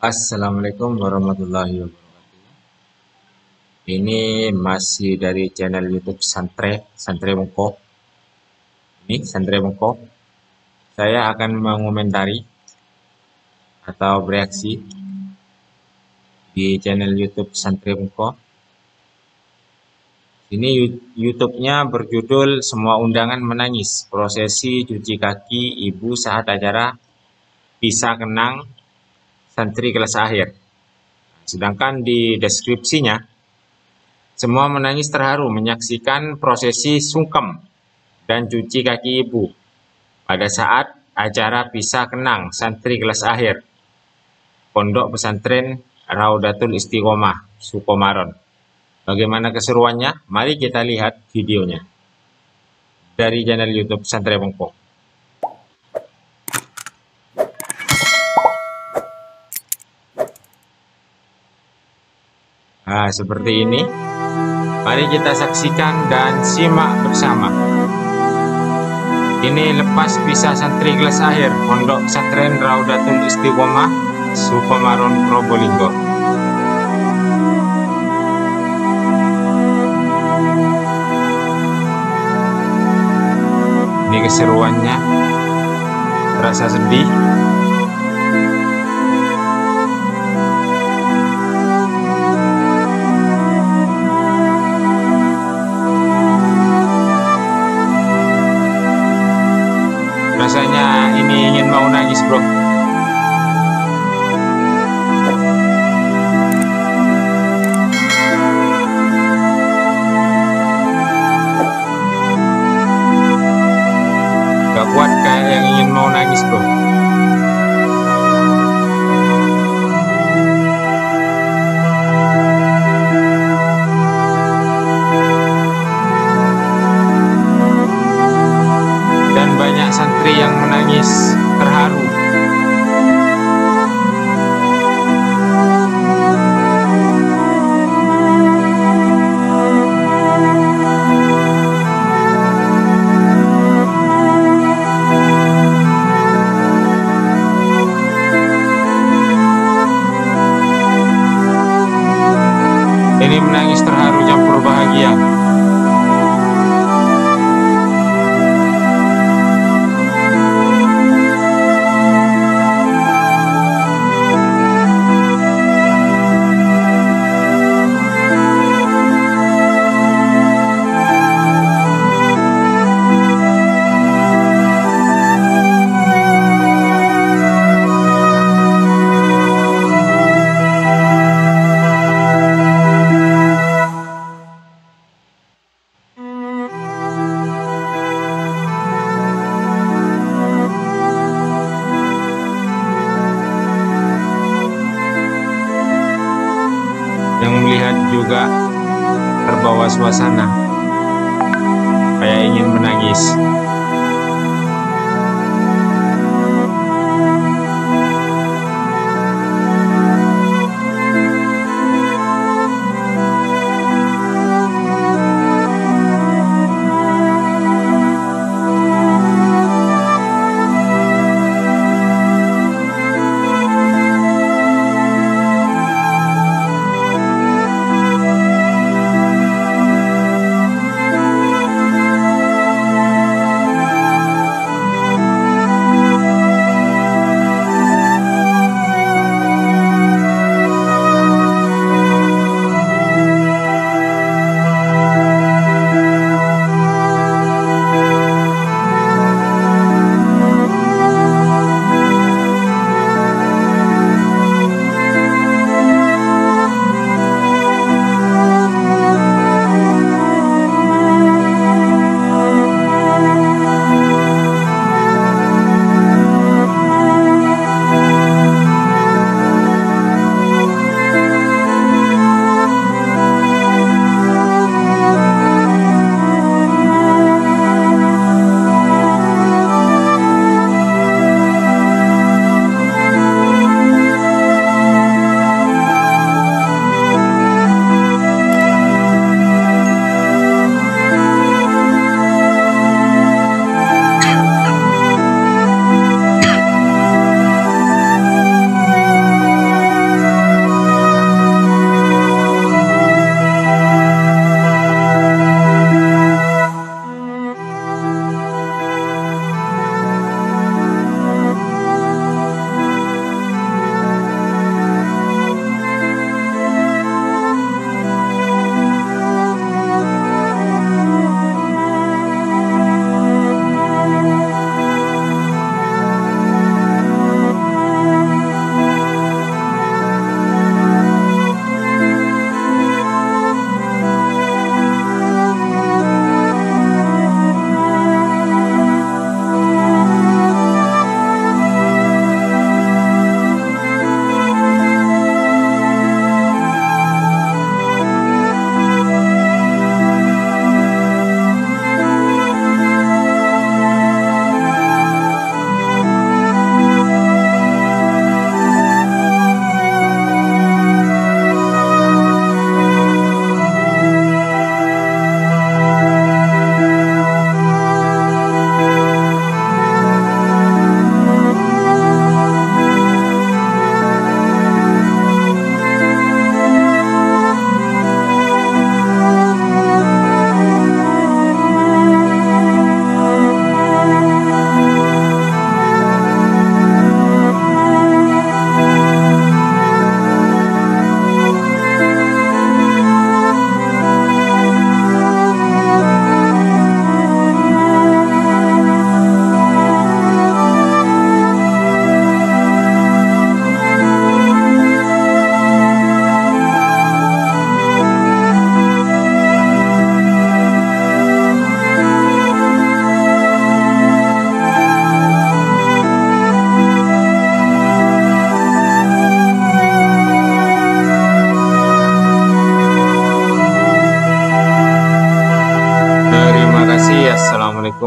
Assalamualaikum warahmatullahi wabarakatuh. Ini masih dari channel YouTube Santre, Santre Mungko. Ini Santre Mungko. Saya akan mengomentari atau bereaksi di channel YouTube Santre Mungko. Ini YouTube-nya berjudul Semua Undangan Menangis, Prosesi Cuci Kaki Ibu Saat Acara Bisa Kenang santri kelas akhir. Sedangkan di deskripsinya, semua menangis terharu menyaksikan prosesi sungkem dan cuci kaki ibu pada saat acara pisah kenang santri kelas akhir Pondok Pesantren Raudatul Istiqomah Sukomaron. Bagaimana keseruannya? Mari kita lihat videonya dari channel YouTube Santri Bengkok. Nah, seperti ini. Mari kita saksikan dan simak bersama. Ini lepas pisah santri kelas akhir Pondok Pesantren Raudatul Istiqomah Sukomaron Probolinggo. Ini keseruannya. Terasa sedih. Brooklyn. Ini menangis terharu campur bahagia. Juga terbawa suasana. Kayak ingin menangis